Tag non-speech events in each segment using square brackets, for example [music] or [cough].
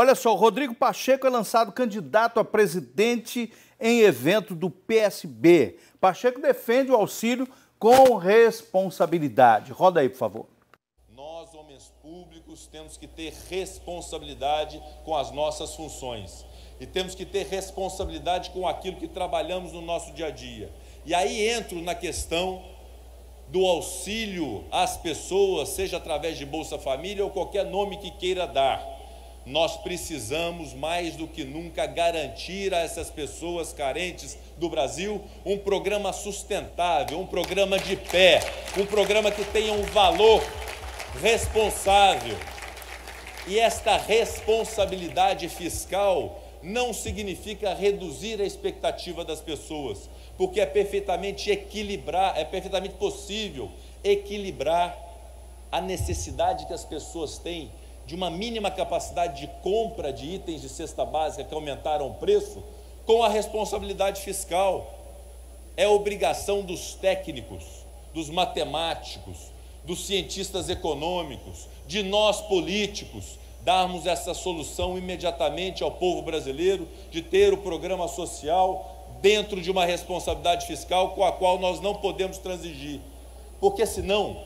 Olha só, o Rodrigo Pacheco é lançado candidato a presidente em evento do PSB. Pacheco defende o auxílio com responsabilidade. Roda aí, por favor. Nós, homens públicos, temos que ter responsabilidade com as nossas funções. E temos que ter responsabilidade com aquilo que trabalhamos no nosso dia a dia. E aí entro na questão do auxílio às pessoas, seja através de Bolsa Família ou qualquer nome que queira dar nós precisamos mais do que nunca garantir a essas pessoas carentes do Brasil um programa sustentável, um programa de pé, um programa que tenha um valor responsável. E esta responsabilidade fiscal não significa reduzir a expectativa das pessoas, porque é perfeitamente equilibrar, é perfeitamente possível equilibrar a necessidade que as pessoas têm de uma mínima capacidade de compra de itens de cesta básica que aumentaram o preço, com a responsabilidade fiscal. É obrigação dos técnicos, dos matemáticos, dos cientistas econômicos, de nós políticos, darmos essa solução imediatamente ao povo brasileiro, de ter o programa social dentro de uma responsabilidade fiscal com a qual nós não podemos transigir. Porque senão,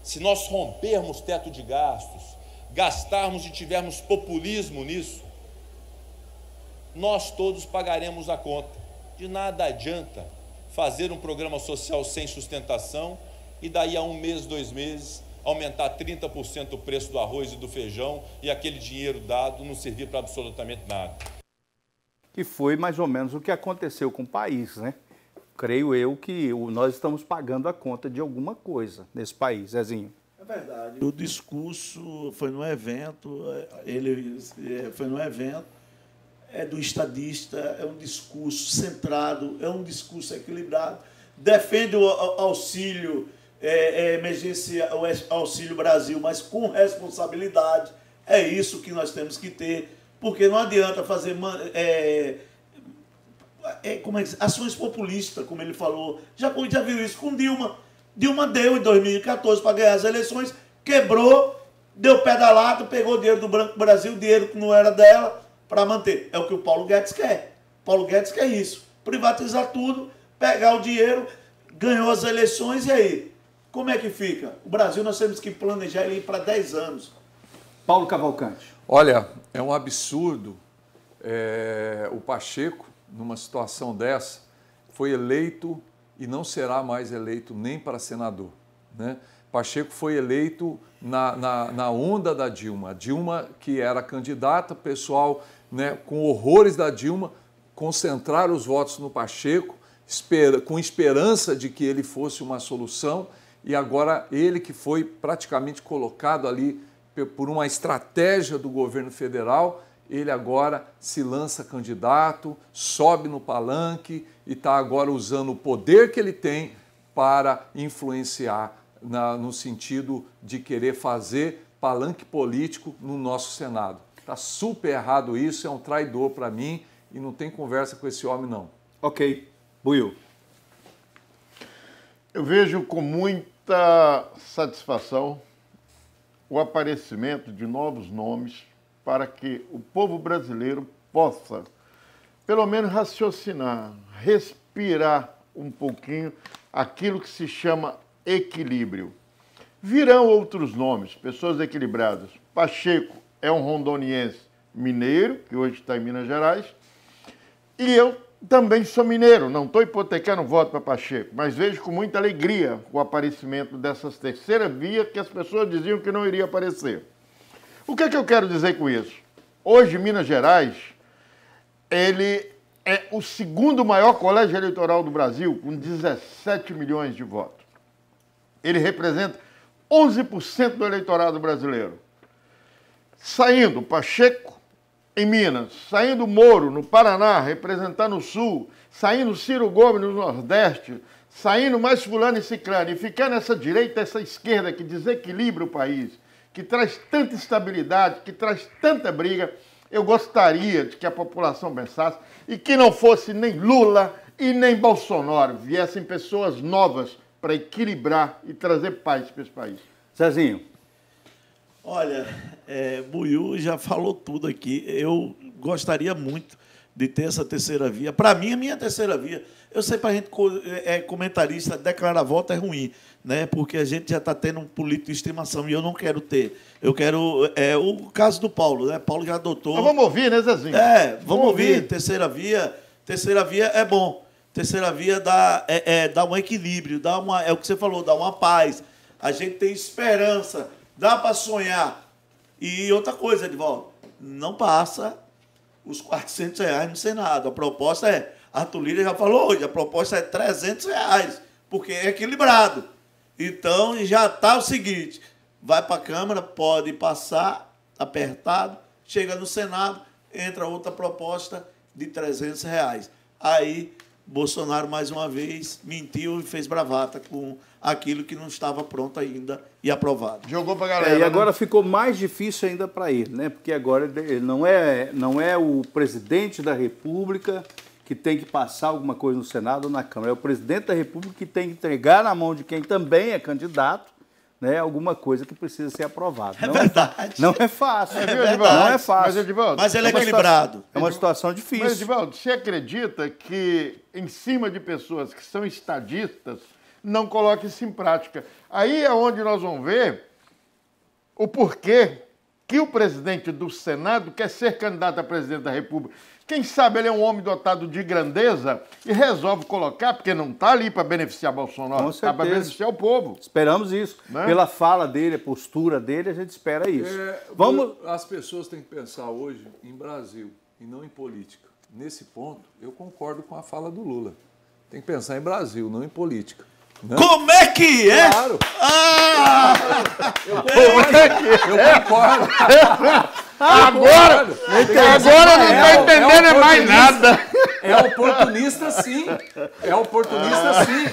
se nós rompermos teto de gastos, gastarmos e tivermos populismo nisso, nós todos pagaremos a conta. De nada adianta fazer um programa social sem sustentação e daí a um mês, dois meses, aumentar 30% o preço do arroz e do feijão e aquele dinheiro dado não servir para absolutamente nada. Que foi mais ou menos o que aconteceu com o país, né? Creio eu que nós estamos pagando a conta de alguma coisa nesse país, Zezinho. É verdade. O discurso foi no evento, ele é, foi no evento, é do estadista, é um discurso centrado, é um discurso equilibrado, defende o auxílio é, é, emergência, o auxílio Brasil, mas com responsabilidade. É isso que nós temos que ter, porque não adianta fazer é, é, como é, ações populistas, como ele falou. Já, já viu isso com Dilma Dilma deu em 2014 para ganhar as eleições, quebrou, deu pedalado, pegou dinheiro do Branco Brasil, dinheiro que não era dela, para manter. É o que o Paulo Guedes quer. Paulo Guedes quer isso. Privatizar tudo, pegar o dinheiro, ganhou as eleições e aí? Como é que fica? O Brasil nós temos que planejar ele para 10 anos. Paulo Cavalcante. Olha, é um absurdo é, o Pacheco, numa situação dessa, foi eleito e não será mais eleito nem para senador. Né? Pacheco foi eleito na, na, na, onda da Dilma. A Dilma, que era candidata, pessoal né, com horrores da Dilma, concentrar os votos no Pacheco, espera, com esperança de que ele fosse uma solução, e agora ele que foi praticamente colocado ali por uma estratégia do governo federal, ele agora se lança candidato, sobe no palanque e está agora usando o poder que ele tem para influenciar na, no sentido de querer fazer palanque político no nosso Senado. Está super errado isso, é um traidor para mim e não tem conversa com esse homem, não. Ok. Buiu. Eu vejo com muita satisfação o aparecimento de novos nomes para que o povo brasileiro possa, pelo menos, raciocinar, respirar um pouquinho aquilo que se chama equilíbrio. Virão outros nomes, pessoas equilibradas. Pacheco é um rondoniense mineiro, que hoje está em Minas Gerais, e eu também sou mineiro, não estou hipotecando voto para Pacheco, mas vejo com muita alegria o aparecimento dessas terceira via que as pessoas diziam que não iria aparecer. O que, é que eu quero dizer com isso? Hoje, Minas Gerais, ele é o segundo maior colégio eleitoral do Brasil, com 17 milhões de votos. Ele representa 11% do eleitorado brasileiro. Saindo Pacheco em Minas, saindo Moro no Paraná, representando o Sul, saindo Ciro Gomes no Nordeste, saindo mais fulano e ciclano, e ficar nessa direita, essa esquerda que desequilibra o país, que traz tanta instabilidade, que traz tanta briga, eu gostaria de que a população pensasse e que não fosse nem Lula e nem Bolsonaro, viessem pessoas novas para equilibrar e trazer paz para esse país. Zezinho. Olha, é, Buiu já falou tudo aqui. Eu gostaria muito de ter essa terceira via. Para mim, a minha terceira via. Eu sei para a gente é, é comentarista, declarar voto é ruim, né? porque a gente já está tendo um político de estimação e eu não quero ter. Eu quero. É, o caso do Paulo, né? Paulo já adotou. Mas vamos ouvir, né, Zezinho? É, vamos, vamos ouvir. ouvir. Terceira via. Terceira via é bom. Terceira via dá, é, é, dá um equilíbrio, dá uma, é o que você falou, dá uma paz. A gente tem esperança, dá para sonhar. E outra coisa, Edvaldo, não passa os 400 reais no Senado. A proposta é, Arthur Lira já falou hoje, a proposta é 300 reais, porque é equilibrado. Então já está o seguinte: vai para a Câmara, pode passar apertado, chega no Senado, entra outra proposta de 300 reais. Aí Bolsonaro, mais uma vez, mentiu e fez bravata com aquilo que não estava pronto ainda e aprovado. Jogou para a galera. É, e né? agora né? ficou mais difícil ainda para ele, né? Porque agora ele não é, não é o presidente da República que tem que passar alguma coisa no Senado ou na Câmara. É o presidente da República que tem que entregar na mão de quem também é candidato né, alguma coisa que precisa ser aprovada. É não verdade. É, não é fácil. É verdade. Não é fácil. Mas, Edivaldo, mas ele é, é equilibrado. Situação, é uma situação difícil. Mas, Edivaldo, você acredita que em cima de pessoas que são estadistas, não coloque isso em prática? Aí é onde nós vamos ver o porquê que o presidente do Senado quer ser candidato a presidente da República. Quem sabe ele é um homem dotado de grandeza e resolve colocar, porque não está ali para beneficiar Bolsonaro, está para beneficiar o povo. Esperamos isso. Né? Pela fala dele, a postura dele, a gente espera isso. É, Vamos... As pessoas têm que pensar hoje em Brasil e não em política. Nesse ponto, eu concordo com a fala do Lula. Tem que pensar em Brasil, não em política. Né? Como é que é? Claro. Ah! Eu concordo. Eu concordo. [laughs] Agora, agora não está entendendo é mais nada. É oportunista sim. É oportunista ah. sim.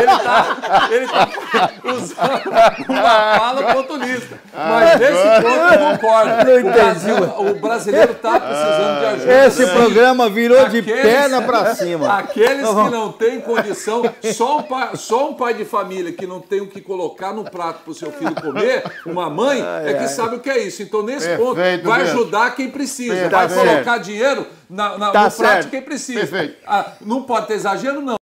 Ele está ele tá usando uma fala oportunista. Mas nesse ponto eu concordo. O, Brasil, o brasileiro está precisando de ajuda. Esse programa virou aqueles, de perna para cima. Aqueles que não têm condição, só um, pai, só um pai de família que não tem o que colocar no prato para o seu filho comer, uma mãe, é que sabe o que é isso. Então, nesse ponto, vai ajudar quem precisa. Vai colocar dinheiro na, na, tá no de quem precisa. Ah, não pode ter exagero, não.